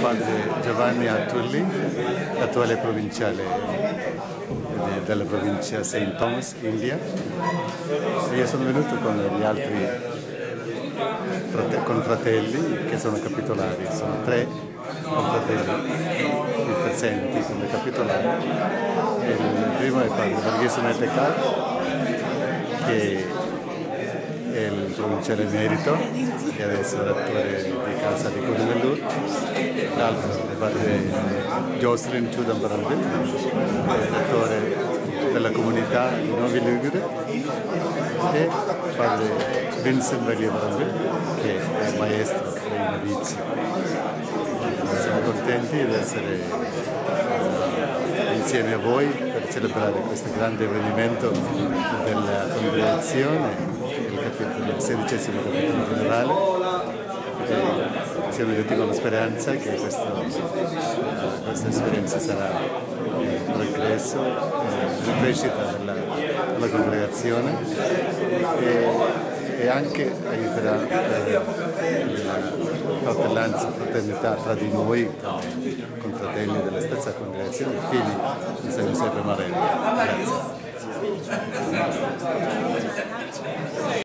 padre Giovanni Attulli, attuale provinciale della provincia St. Thomas, India. E io sono venuto con gli altri frate- confratelli che sono capitolari, sono tre confratelli presenti come capitolari. Il primo è padre Borghese Netecar, che è il provinciale emerito e adesso è l'attore di casa di Corinellur. Il padre Jocelyn è l'attore della comunità di Novi Ligure e il padre Vincent Bagliabarambil, che è maestro dei novizi. Siamo contenti di essere insieme a voi per celebrare questo grande avvenimento della congregazione, il, capitolo, il sedicesimo capitolo generale. Siamo venuti con la speranza che questo, questa esperienza sarà un progresso, una crescita della, della congregazione e, e, anche aiuterà per la fratellanza, fraternità tra di noi, con fratelli della stessa congregazione, figli di San Giuseppe Marelli. Grazie.